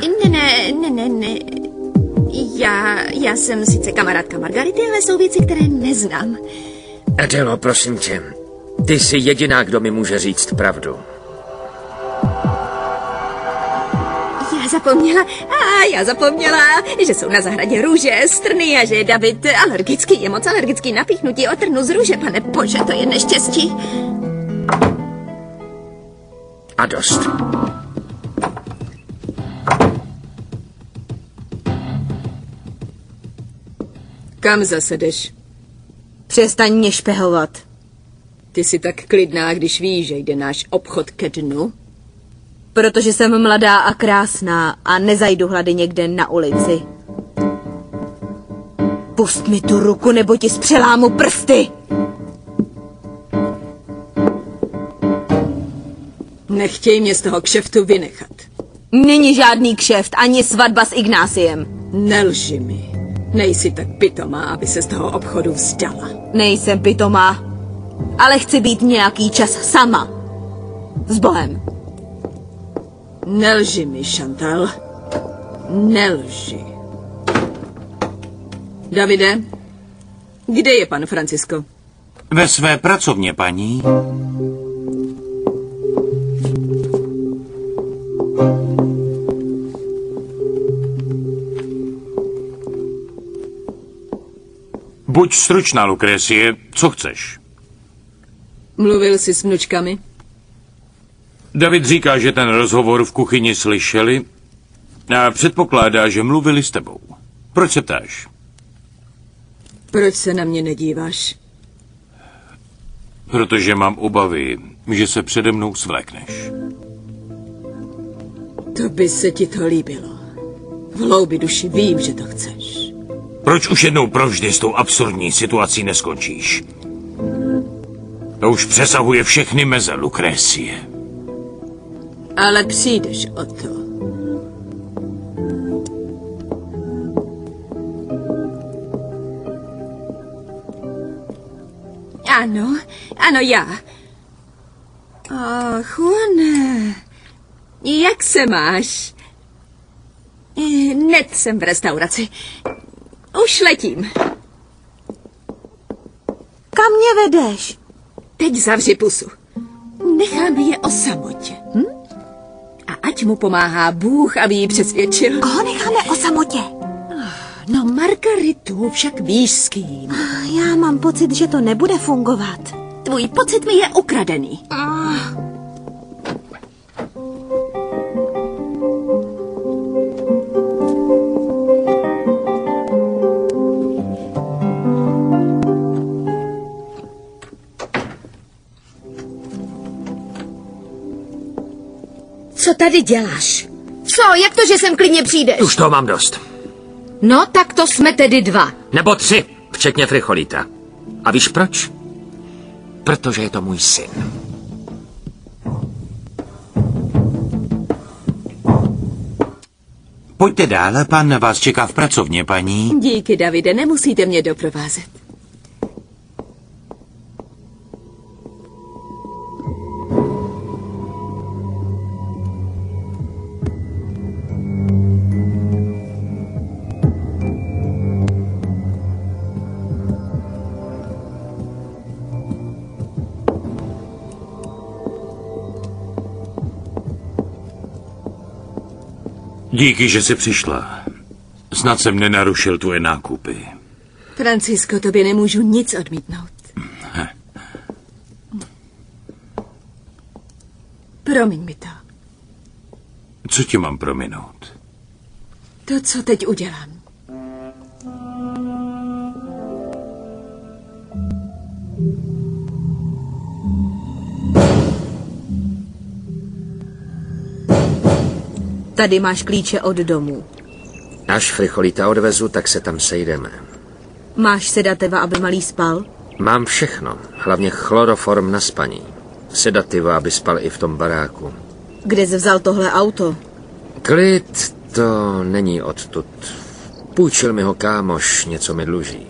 Ne, ne, ne, ne, ne. Já, já jsem sice kamarádka Margarity, ale jsou věci, které neznám. Adelo, prosím tě, ty jsi jediná, kdo mi může říct pravdu. Já zapomněla, a já zapomněla, že jsou na zahradě růže, strny a že je David alergický, je moc alergický na píchnutí o trnu z růže, pane bože, to je neštěstí. A dost. Kam zase jdeš? Přestaň mě špehovat. Ty jsi tak klidná, když víš, že jde náš obchod ke dnu? Protože jsem mladá a krásná a nezajdu hlady někde na ulici. Pust mi tu ruku, nebo ti zpřelámu prsty! Nechtěj mě z toho kšeftu vynechat. Není žádný kšeft, ani svatba s Ignáciem. Nelži mi. Nejsi tak pitomá, aby se z toho obchodu vzdala. Nejsem pitomá, ale chci být nějaký čas sama. S Bohem. Nelži mi, Chantal. Nelži. Davide, kde je pan Francisco? Ve své pracovně, paní. Buď stručná, Lukrécie, co chceš? Mluvil jsi s vnučkami? David říká, že ten rozhovor v kuchyni slyšeli a předpokládá, že mluvili s tebou. Proč se ptáš? Proč se na mě nedíváš? Protože mám obavy, že se přede mnou svlékneš. To by se ti to líbilo. V hloubi duši vím, že to chceš. Proč už jednou provždy s tou absurdní situací neskončíš? To už přesahuje všechny meze, Lukrécie. Ale přijdeš o to. Ano, ano, já. Oh, Juane, jak se máš? Hned jsem v restauraci. Už letím. Kam mě vedeš? Teď zavři pusu. Necháme je o samotě. Hm? A ať mu pomáhá Bůh, aby ji přesvědčil. Koho necháme o samotě? No, Margaritu však víš s kým. Já mám pocit, že to nebude fungovat. Tvůj pocit mi je ukradený. Co tady děláš? Co, jak to, že sem klidně přijdeš? Už toho mám dost. No, tak to jsme tedy dva. Nebo tři, včetně Fricholita. A víš proč? Protože je to můj syn. Pojďte dál, pan na vás čeká v pracovně, paní. Díky, Davide, nemusíte mě doprovázet. Díky, že jsi přišla. Snad jsem nenarušil tvoje nákupy. Francisko, tobě nemůžu nic odmítnout. Promiň mi to. Co ti mám prominout? To, co teď udělám. Tady máš klíče od domu. Až Fricholita odvezu, tak se tam sejdeme. Máš sedativa, aby malý spal? Mám všechno, hlavně chloroform na spaní. Sedativa, aby spal i v tom baráku. Kde jsi vzal tohle auto? Klid to není odtud. Půjčil mi ho kámoš, něco mi dluží.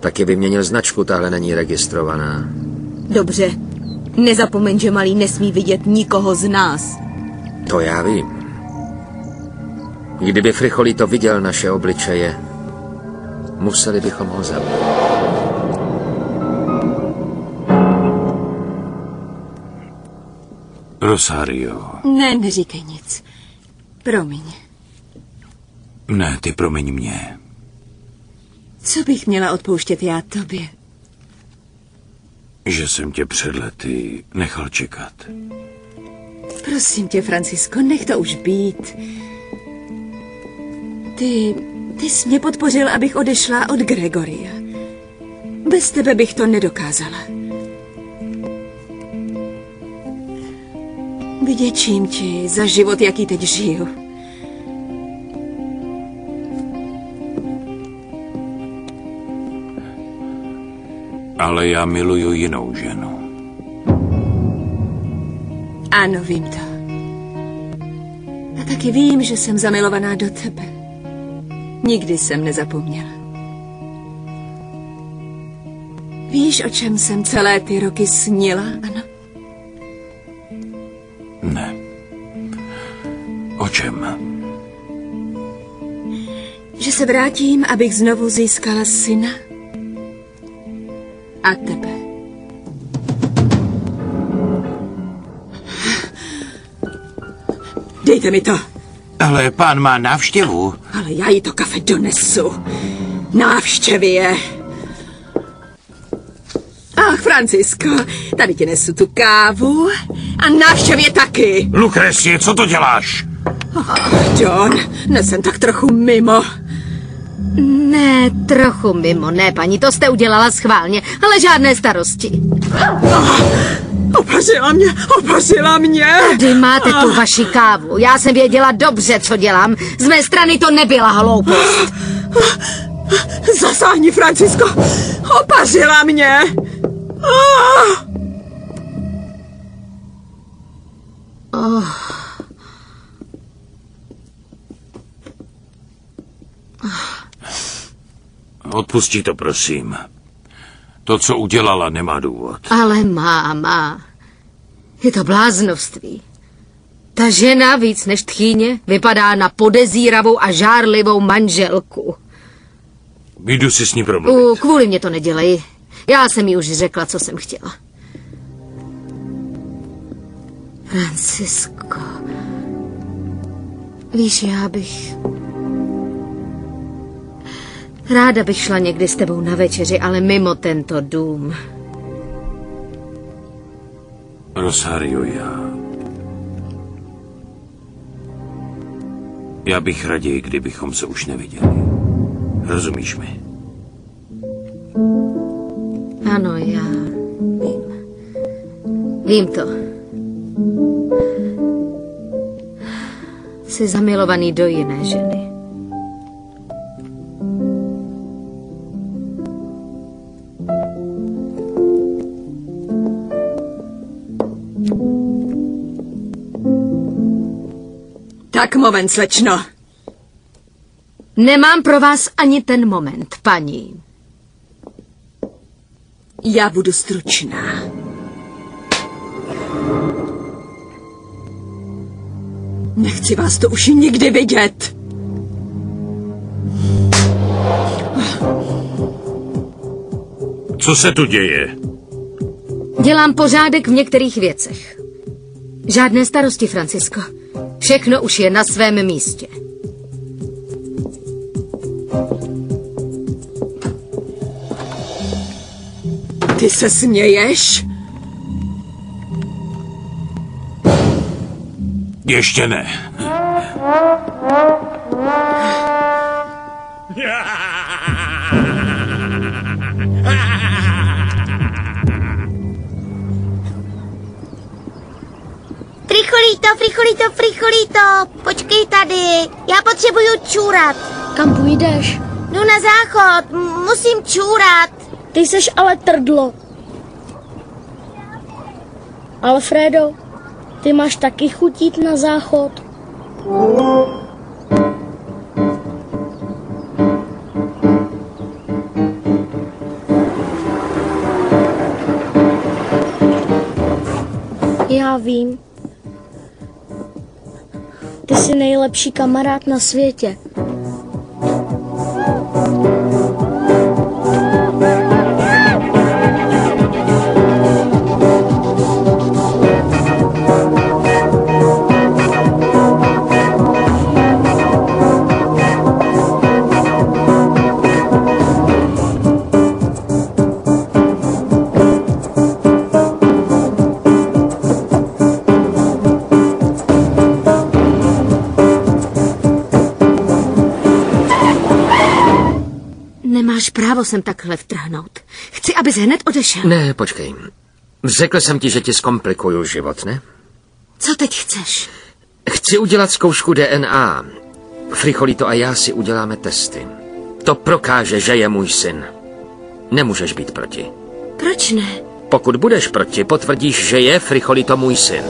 Taky vyměnil značku, tahle není registrovaná. Dobře. Nezapomeň, že malý nesmí vidět nikoho z nás. To já vím. Kdyby Fricholito viděl naše obličeje, museli bychom ho zabít. Rosario. Ne, neříkej nic. Promiň. Ne, ty promiň mě. Co bych měla odpouštět já tobě? Že jsem tě před lety nechal čekat. Prosím tě, Francisko, nech to už být. Ty, ty jsi mě podpořil, abych odešla od Gregoria. Bez tebe bych to nedokázala. Vděčím ti za život, jaký teď žiju. Ale já miluju jinou ženu. Ano, vím to. A taky vím, že jsem zamilovaná do tebe. Nikdy jsem nezapomněla. Víš, o čem jsem celé ty roky snila, ano? Ne. O čem? Že se vrátím, abych znovu získala syna a tebe. Dejte mi to, Ale pán má návštěvu. Ale já jí to kafe donesu. Návštěvě. Ach, Francisko, tady ti nesu tu kávu a návštěvě taky. Lukresie, co to děláš? John, nesem tak trochu mimo. Ne, trochu mimo, ne, paní, to jste udělala schválně, ale žádné starosti. Opařila mě, opařila mě. Tady máte tu vaši kávu. Já jsem věděla dobře, co dělám. Z mé strany to nebyla hloupost. Zasáhni, Francisko, opařila mě. Ah! Odpustí to, prosím. To, co udělala, nemá důvod. Ale máma, je to bláznovství. Ta žena víc než tchýně vypadá na podezíravou a žárlivou manželku. Jdu si s ní promluvit. U, kvůli mě to nedělej. Já jsem jí už řekla, co jsem chtěla. Francisko. Víš, já bych... Ráda bych šla někdy s tebou na večeři, ale mimo tento dům. Rosario, já... Já bych raději, kdybychom se už neviděli. Rozumíš mi? Ano, já vím. Vím to. Jsi zamilovaný do jiné ženy. Tak moment, slečno. Nemám pro vás ani ten moment, paní. Já budu stručná. Nechci vás to už nikdy vidět. Co se tu děje? Dělám pořádek v některých věcech. Žádné starosti, Francisko. Všechno už je na svém místě. Ty se směješ? Ještě ne. Fricholito, fricholito, fricholito, počkej tady, já potřebuju čůrat. Kam půjdeš? Jdu na záchod, m- musím čůrat. Ty seš ale trdlo. Alfredo, ty máš taky chutit na záchod? Já vím. Jsi nejlepší kamarád na světě. Právo sem takhle vtrhnout. Chci, abys hned odešel. Ne, počkej. Řekl jsem ti, že ti zkomplikuju život, ne? Co teď chceš? Chci udělat zkoušku DNA. Fricholito a já si uděláme testy. To prokáže, že je můj syn. Nemůžeš být proti. Proč ne? Pokud budeš proti, potvrdíš, že je Fricholito můj syn.